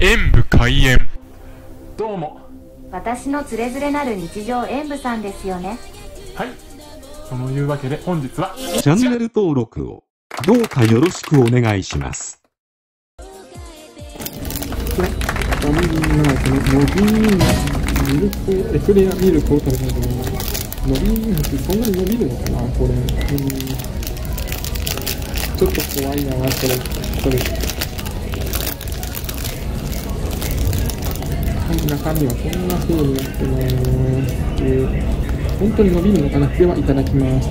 演武開演どうも私のつれづれなる日常演舞さんですよねはいそのいうわけで本日はチャンネル登録をどうかよろしくお願いします。これ、ファミリーマートののびーミルク、エクレアミルクを食べたいと思います。のびーってそんなに伸びるのかなこれ。うん。ちょっと怖いなこれ。これ。はい、中身はこんな風になってます。えー本当に伸びるのかな？では、いただきます。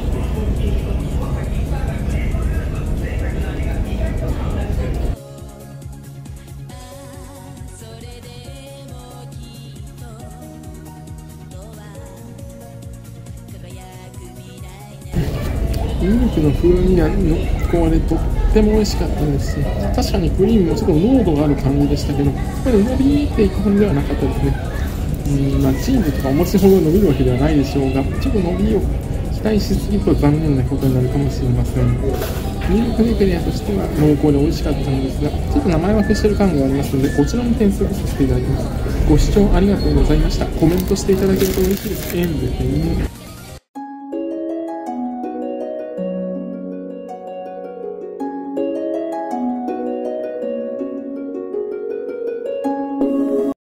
ミルクの風味がの？加われとっても美味しかったです。し確かにクリームもちょっと濃度がある感じでしたけどこれ伸びていく感じではなかったですね。うんまあチーズとかお餅ほど伸びるわけではないでしょうがちょっと伸びを期待しすぎると残念なことになるかもしれません。ミルクエクレアとしては濃厚で美味しかったんですがちょっと名前分けしてる感がありますのでこちらの点数とさせていただきます。ご視聴ありがとうございました。コメントしていただけると嬉しいです。エンドでね